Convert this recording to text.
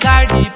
Cardi